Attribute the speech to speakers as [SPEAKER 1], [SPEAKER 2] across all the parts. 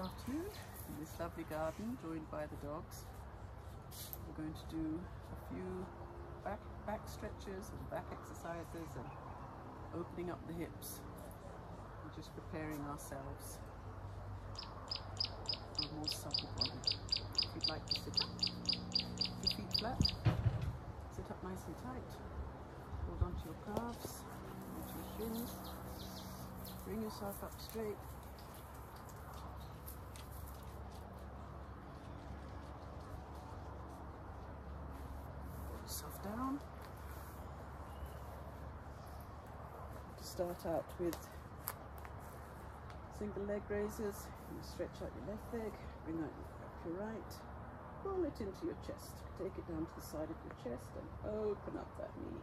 [SPEAKER 1] afternoon in this lovely garden joined by the dogs. We're going to do a few back, back stretches and back exercises and opening up the hips and just preparing ourselves for a more supple body. If you'd like to sit up, your feet flat, sit up nice and tight. Hold onto your calves, onto your shins. Bring yourself up straight. Put yourself down. To start out with single leg raises. You stretch out your left leg, bring out your right, pull it into your chest. Take it down to the side of your chest and open up that knee.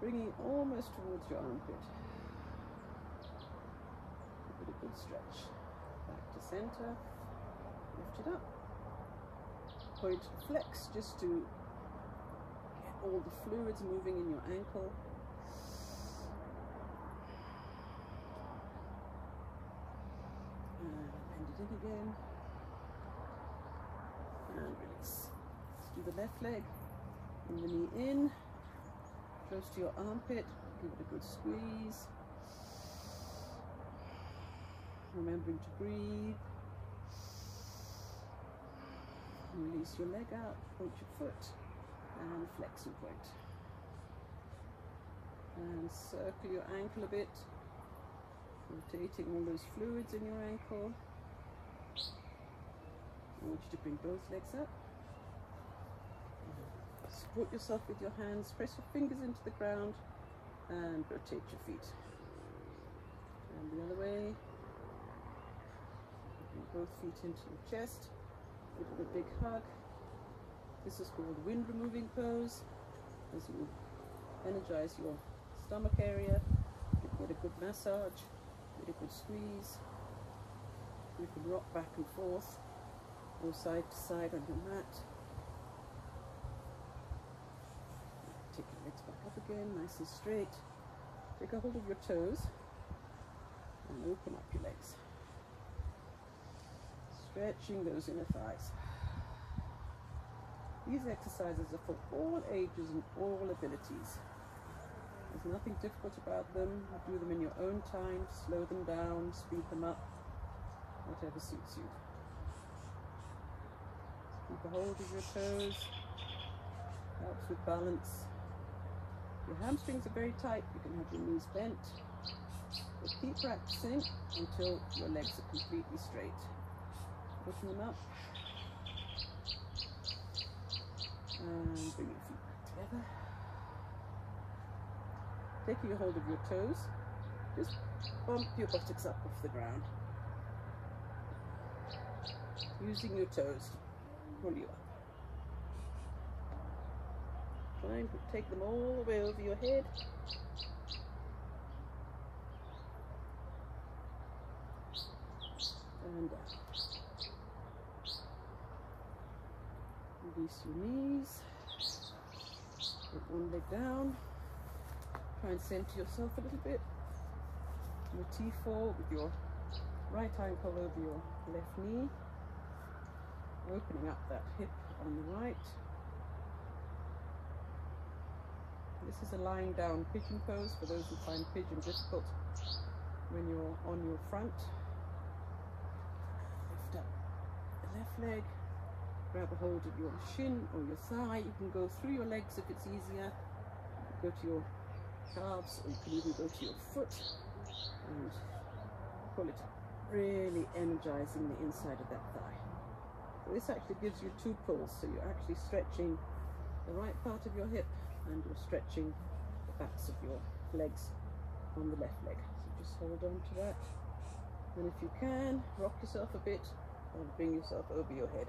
[SPEAKER 1] Bringing almost towards your armpit. Give it a good stretch. Back to center. Lift it up. Point flex just to all the fluids moving in your ankle. And bend it in again. And release. Let's do the left leg. Bring the knee in. Close to your armpit. Give it a good squeeze. Remembering to breathe. Release your leg out, point your foot, and flex and point. And circle your ankle a bit, rotating all those fluids in your ankle. I want you to bring both legs up. Support yourself with your hands, press your fingers into the ground, and rotate your feet. And the other way. Bring both feet into your chest. Give it a big hug. This is called wind removing pose. As you energize your stomach area, you get a good massage, get a good squeeze. You can rock back and forth, or side to side on your mat. Take your legs back up again, nice and straight. Take a hold of your toes and open up your legs stretching those inner thighs. These exercises are for all ages and all abilities. There's nothing difficult about them. Do them in your own time, slow them down, speed them up, whatever suits you. Keep a hold of your toes, helps with balance. Your hamstrings are very tight, you can have your knees bent. But keep practicing until your legs are completely straight. Open them up. And bring your feet back together. Taking a hold of your toes, just bump your buttocks up off the ground. Using your toes to pull you up. Try and take them all the way over your head. And down. Release your knees. Put one leg down. Try and center yourself a little bit. Your T4 with your right ankle over your left knee. Opening up that hip on the right. This is a lying down pigeon pose for those who find pigeon difficult when you're on your front. Lift up the left leg grab a hold of your shin or your thigh. You can go through your legs if it's easier. Go to your calves or you can even go to your foot and pull it. Really energizing the inside of that thigh. So this actually gives you two pulls. So you're actually stretching the right part of your hip and you're stretching the backs of your legs on the left leg. So just hold on to that. And if you can, rock yourself a bit and bring yourself over your head.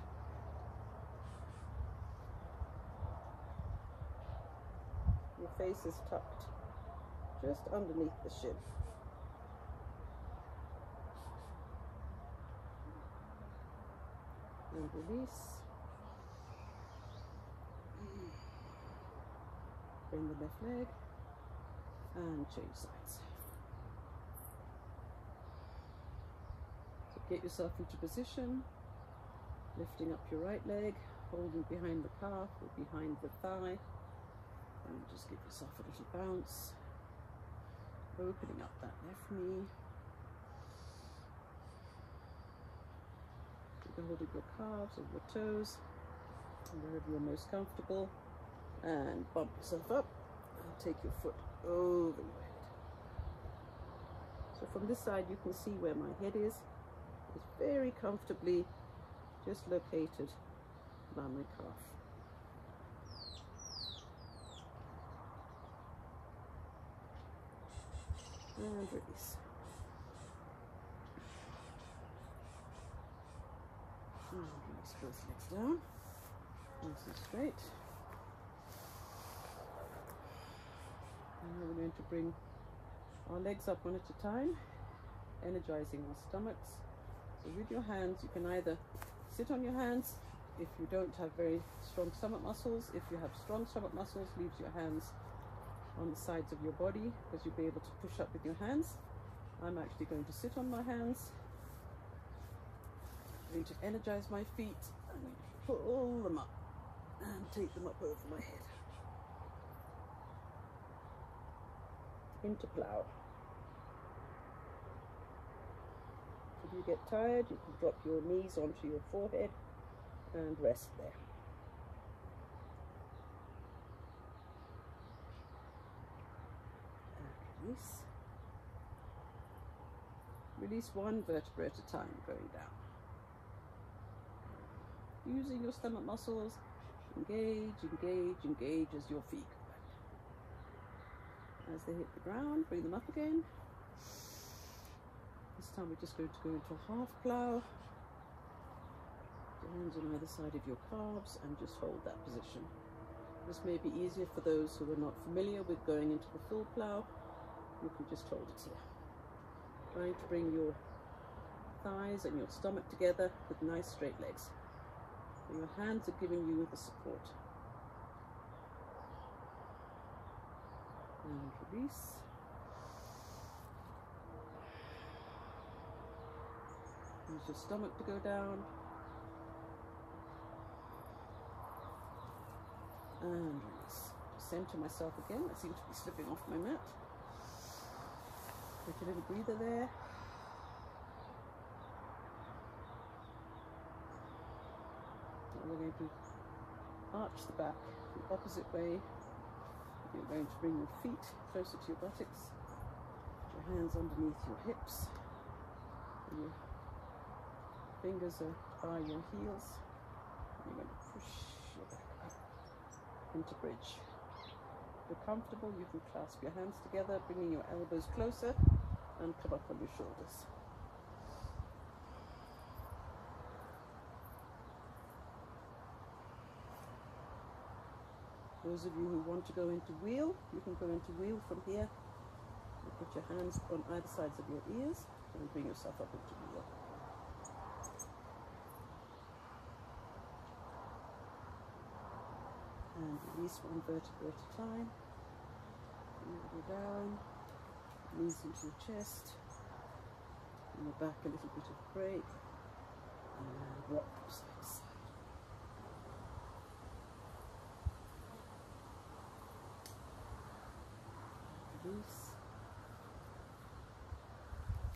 [SPEAKER 1] Face is tucked just underneath the shin. And release. Bring the left leg and change sides. So Get yourself into position, lifting up your right leg, holding behind the calf or behind the thigh, just give yourself a little bounce, opening up that left knee. Keep of your calves or your toes, wherever you're most comfortable, and bump yourself up and take your foot over your head. So from this side you can see where my head is. It's very comfortably just located by my calf. And release. And legs down. Nice and straight. And we're going to bring our legs up one at a time, energizing our stomachs. So with your hands, you can either sit on your hands if you don't have very strong stomach muscles. If you have strong stomach muscles, leave your hands on the sides of your body because you'll be able to push up with your hands. I'm actually going to sit on my hands. I'm going to energize my feet. To pull them up and take them up over my head. Into plow. If you get tired, you can drop your knees onto your forehead and rest there. And release. Release one vertebra at a time going down. Using your stomach muscles, engage, engage, engage as your feet go back. As they hit the ground, bring them up again. This time we're just going to go into a half plow Your hands on either side of your calves and just hold that position. This may be easier for those who are not familiar with going into the full plow. You can just hold it here. Trying to bring your thighs and your stomach together with nice straight legs. And your hands are giving you the support. And release. Use your stomach to go down. and release. Center myself again. I seem to be slipping off my mat. Take a little breather there. And we're going to arch the back the opposite way. You're going to bring your feet closer to your buttocks. Your hands underneath your hips. And your fingers are by your heels. You're going to push your back up into bridge. If you're comfortable, you can clasp your hands together, bringing your elbows closer and come up on your shoulders. Those of you who want to go into wheel, you can go into wheel from here. You put your hands on either sides of your ears and bring yourself up into wheel. and release one vertebra at a time. Go down, knees into your chest, and the back a little bit of break, and rock side to side. Release.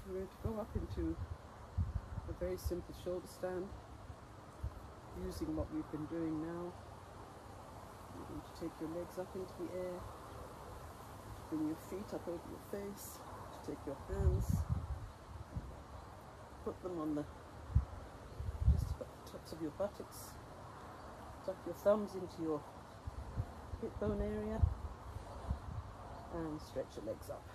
[SPEAKER 1] We're going to go up into a very simple shoulder stand using what we've been doing now You're going to take your legs up into the air, bring your feet up over your face, take your hands, put them on the just about the tops of your buttocks, tuck your thumbs into your hip bone area, and stretch your legs up.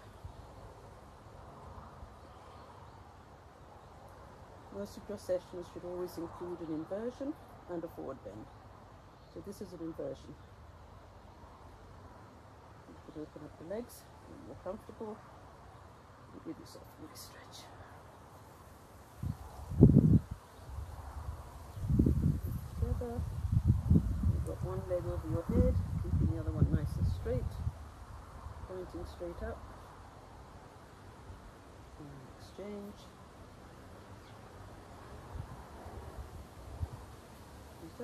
[SPEAKER 1] Most of your sessions should always include an inversion and a forward bend. So this is an inversion open up the legs, be more comfortable, and give yourself a little stretch. Together. You've got one leg over your head, keeping the other one nice and straight, pointing straight up. And exchange.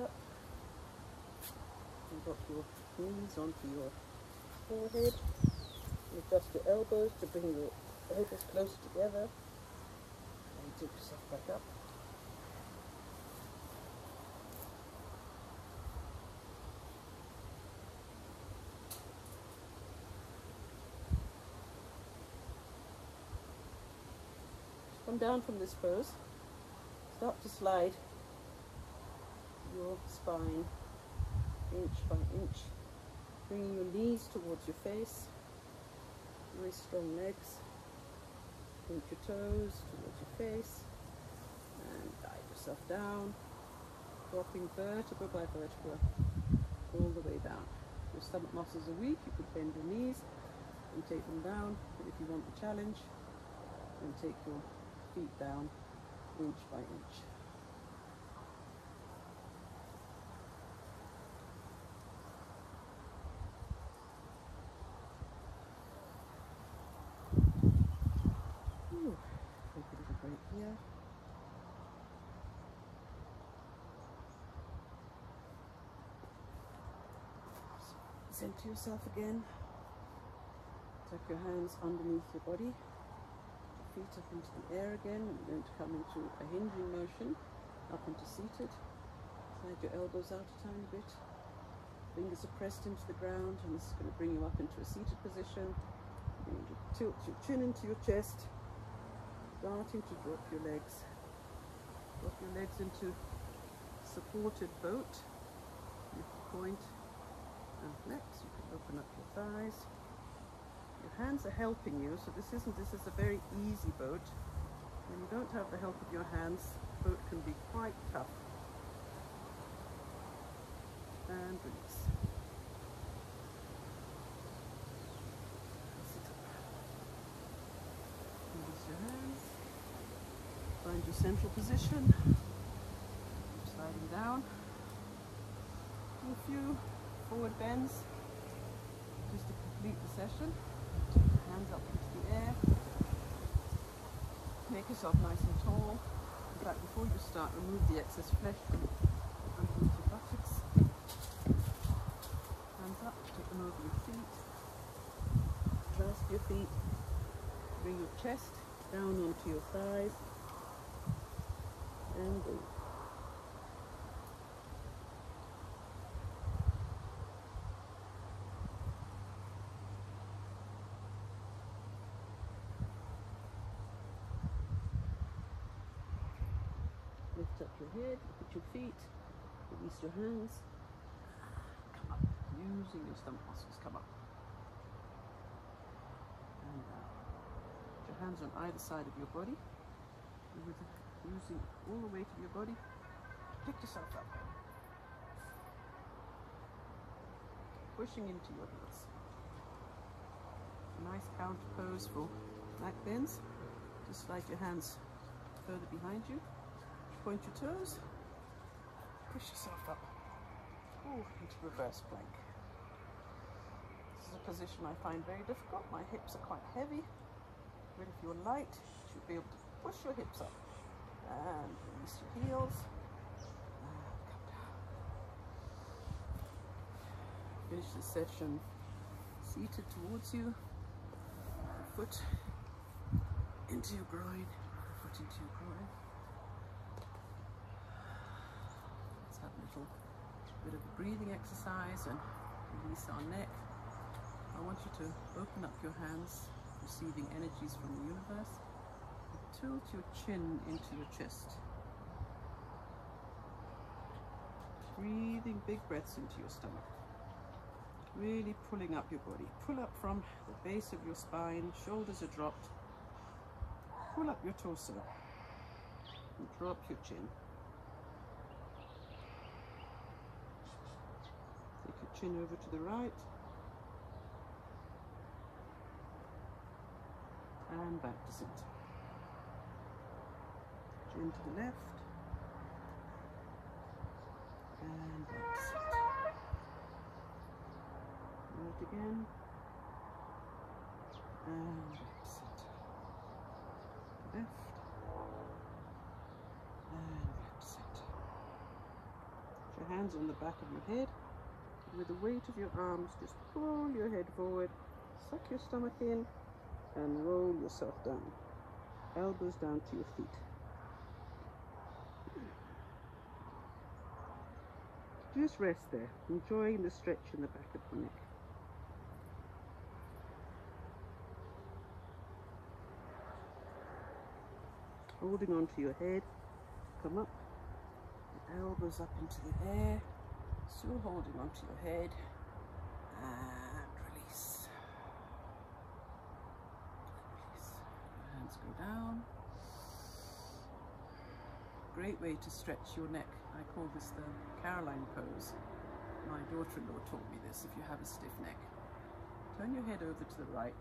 [SPEAKER 1] Up. You've got your knees onto your forehead. Adjust your elbows to bring your elbows closer together. And tip yourself back up. Come down from this pose. Start to slide your spine inch by inch, bringing your knees towards your face. Very strong legs. Point your toes towards your face and guide yourself down, dropping vertebra by vertebra all the way down. Your stomach muscles are weak, you could bend your knees and take them down. But if you want the challenge, then take your feet down inch by inch. Ooh, take a little break here. Center yourself again. Tuck your hands underneath your body feet up into the air again. You're going to come into a hinging motion, up into seated. Slide your elbows out a tiny bit. Fingers are pressed into the ground, and this is going to bring you up into a seated position. To tilt your chin into your chest, starting to drop your legs. Drop your legs into supported boat. You point and flex. You can open up your thighs. Your hands are helping you, so this isn't, this is a very easy boat. When you don't have the help of your hands, the boat can be quite tough. And release. Your hands. Find your central position. Sliding down. Do a few forward bends just to complete the session hands up into the air. Make yourself nice and tall. In fact, before you start, remove the excess flesh from your buttocks. Hands up, take them over your feet. Clasp your feet. Bring your chest down onto your thighs. And breathe. Lift up your head, at your feet, release your hands. Come up, using your stomach muscles, come up. And. Uh, put your hands on either side of your body. With using all the weight of your body, pick yourself up. Pushing into your heels. Nice counter pose for back bends. Just slide your hands further behind you. Point your toes. Push yourself up. Ooh, into reverse plank. This is a position I find very difficult. My hips are quite heavy. But if you're light, you should be able to push your hips up. And release your heels. Come down. Finish this session seated towards you. Foot into your groin. Foot into your groin. Let's have a little bit of a breathing exercise and release our neck. I want you to open up your hands, receiving energies from the universe. Tilt your chin into your chest. Breathing big breaths into your stomach. Really pulling up your body. Pull up from the base of your spine, shoulders are dropped. Pull up your torso and drop your chin. Take your chin over to the right and back to center. Chin to the left and back to center. Right again and back to center. Left and back to center. Put your hands on the back of your head. With the weight of your arms, just pull your head forward, suck your stomach in, and roll yourself down. Elbows down to your feet. Just rest there, enjoying the stretch in the back of the neck. Holding on to your head, come up, elbows up into the air, still holding onto your head, and release. Release. Hands go down. Great way to stretch your neck. I call this the Caroline pose. My daughter-in-law taught me this if you have a stiff neck. Turn your head over to the right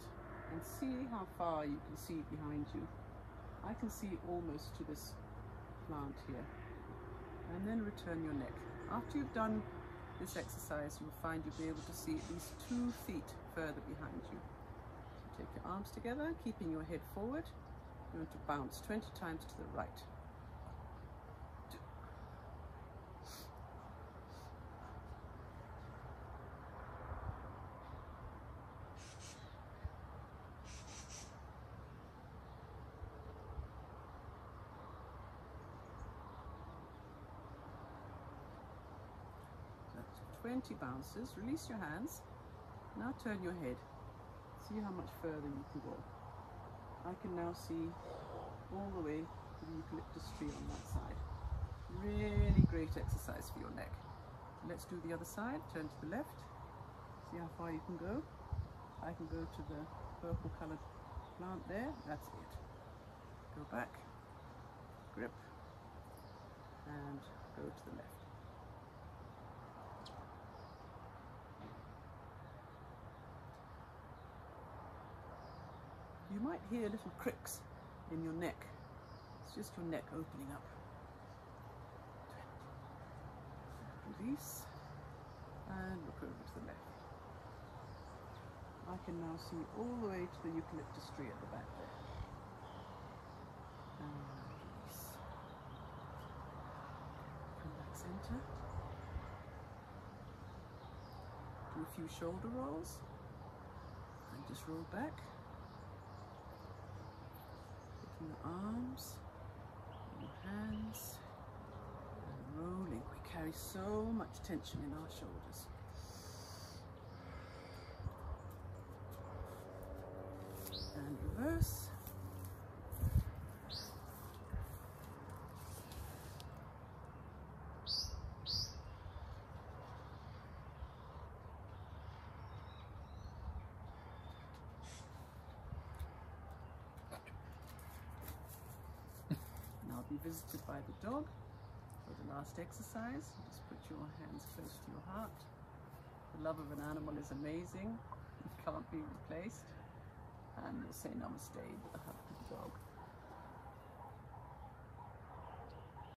[SPEAKER 1] and see how far you can see behind you. I can see almost to this plant here. And then return your neck. After you've done this exercise, you'll find you'll be able to see at least two feet further behind you. So take your arms together, keeping your head forward. You're going to bounce 20 times to the right. That's 20 bounces. Release your hands. Now turn your head. See how much further you can go. I can now see all the way to the eucalyptus tree on that side. Really great exercise for your neck. Let's do the other side. Turn to the left. See how far you can go. I can go to the purple coloured plant there. That's it. Go back, grip, and go to the left. You might hear little cricks in your neck. It's just your neck opening up. Release and look over to the left. I can now see all the way to the eucalyptus tree at the back there. And release. Come back center. Do a few shoulder rolls and just roll back. Taking the arms, your hands, and rolling. We carry so much tension in our shoulders. And reverse. Now be visited by the dog for the last exercise. Just put your hands close to your heart. The love of an animal is amazing. It can't be replaced. And we'll say namaste